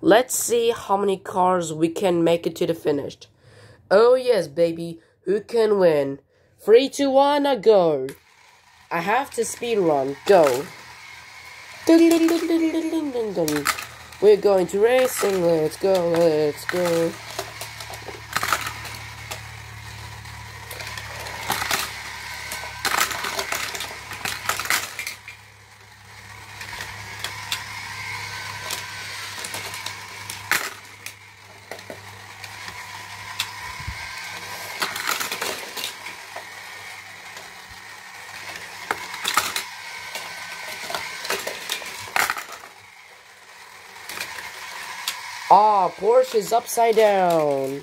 Let's see how many cars we can make it to the finish. Oh yes, baby. Who can win? Three, two, one, I go. I have to speed run. Go. We're going to racing. Let's go. Let's go. Ah, Porsche is upside down.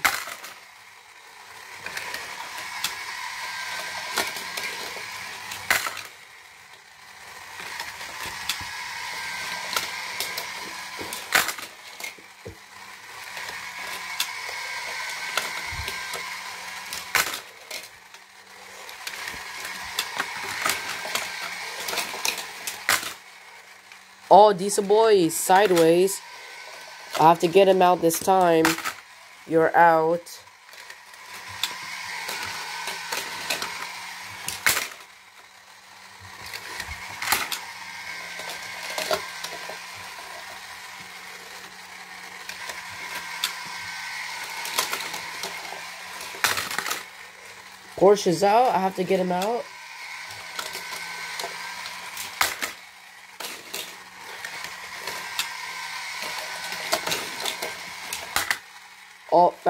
Oh, diesel boy is sideways. I have to get him out this time. You're out. Porsche's out. I have to get him out.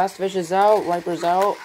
Fast Fish is out. Viper's out.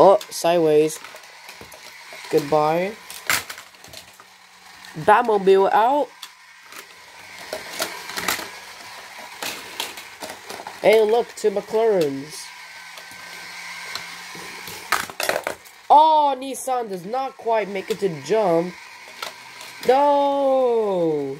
Oh, sideways. Goodbye. Batmobile out. Hey, look, two McLaren's. Oh, Nissan does not quite make it to jump. No!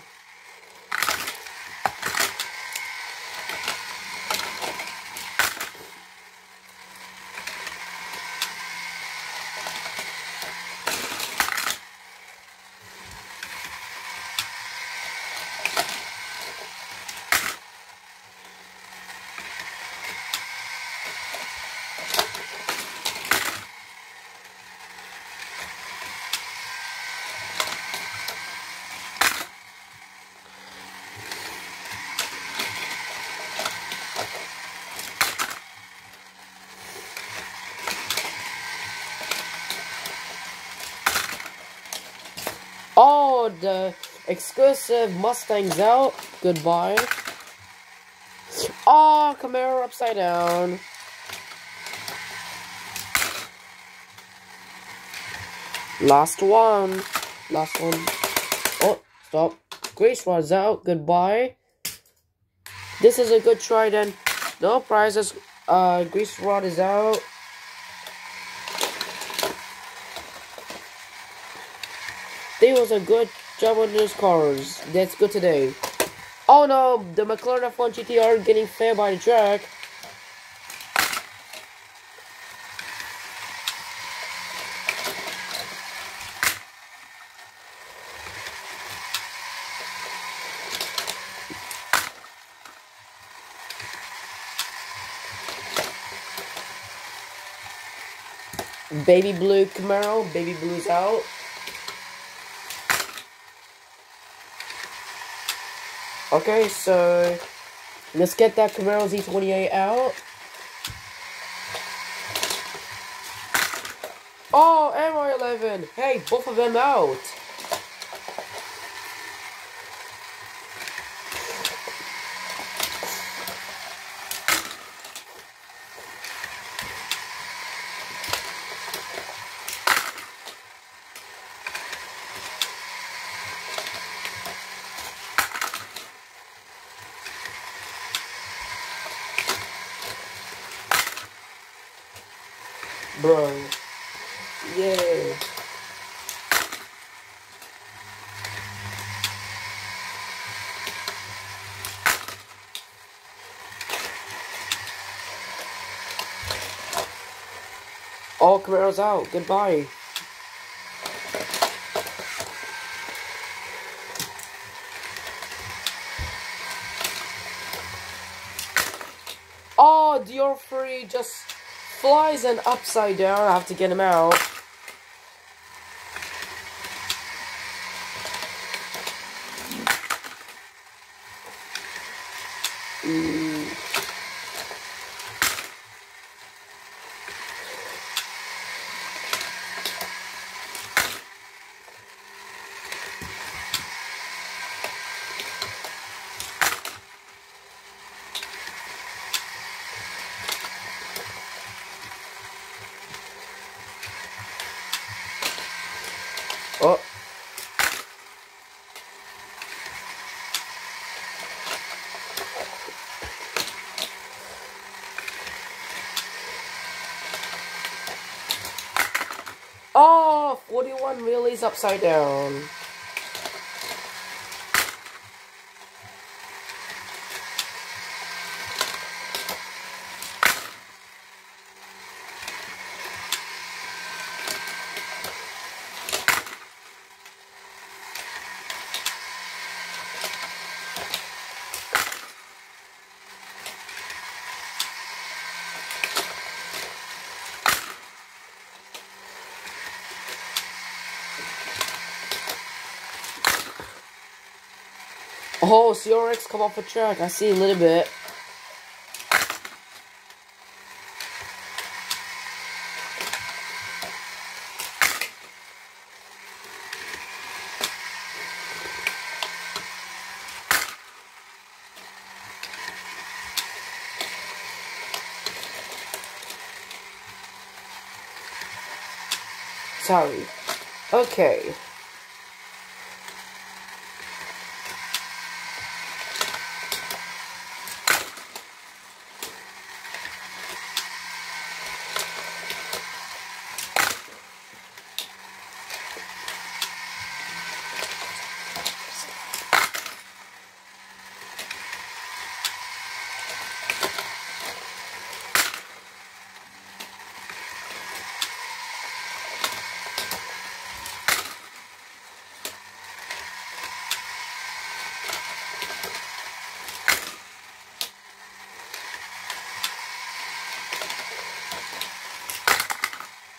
Oh, the exclusive Mustang's out. Goodbye. Oh, Camaro upside down. Last one. Last one. Oh, stop. Grace was out. Goodbye. This is a good try then. No prizes. Uh, Grease Rod is out. They was a good on those cars. That's good today. Oh no, the McLaren F1 GTR getting fair by the track. Baby blue Camaro, baby blue's out. Okay, so let's get that Camaro Z28 out. Oh, MR11. Hey, both of them out. Bro. Yeah. All Camaro's out. Goodbye. Oh, Dior Free just flies and upside down. I have to get him out. Oh. 41 really is upside down. Oh, CRX come off the track. I see a little bit. Sorry. Okay.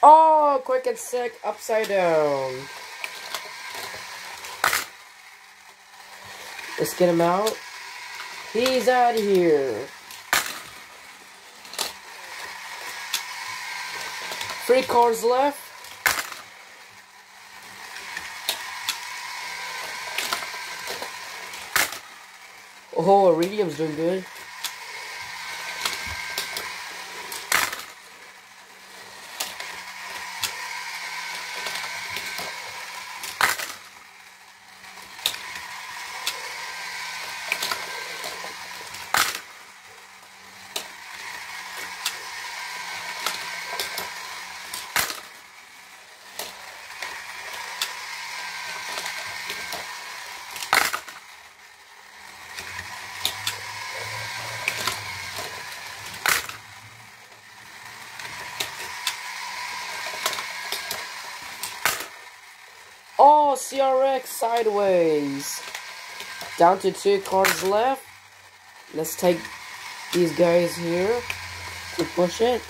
Oh, Quick N' Sik, upside down. Let's get him out. He's out of here. Three cards left. Oh, Iridium's doing good. Oh, CRX sideways. Down to two cards left. Let's take these guys here to push it.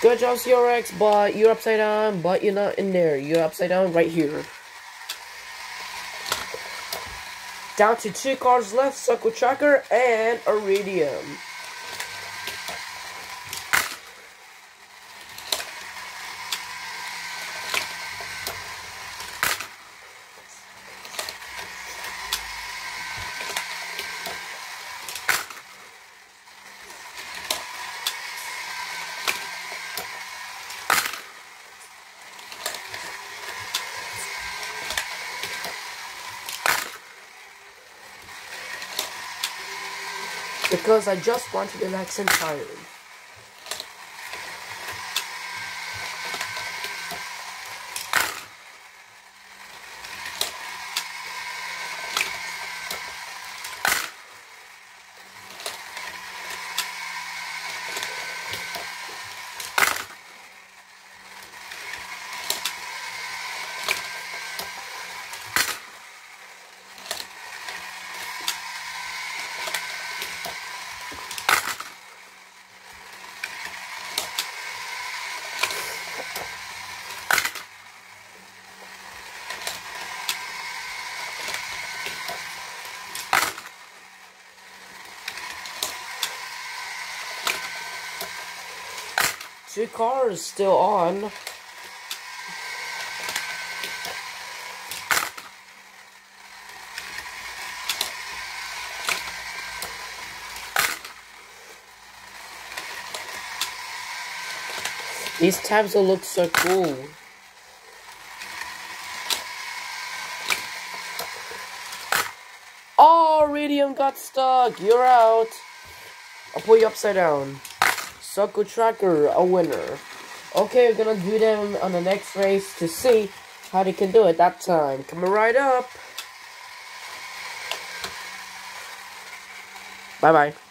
Good job, CRX, but you're upside down, but you're not in there. You're upside down right here. Down to two cards left, Circle Tracker and Iridium. Because I just want to relax and tired. two cars still on. These tabs will look so cool. Oh, Radium got stuck. You're out. I'll pull you upside down. Circle Tracker, a winner. Okay, we're gonna do them on the next race to see how they can do it that time. Coming right up. Bye-bye.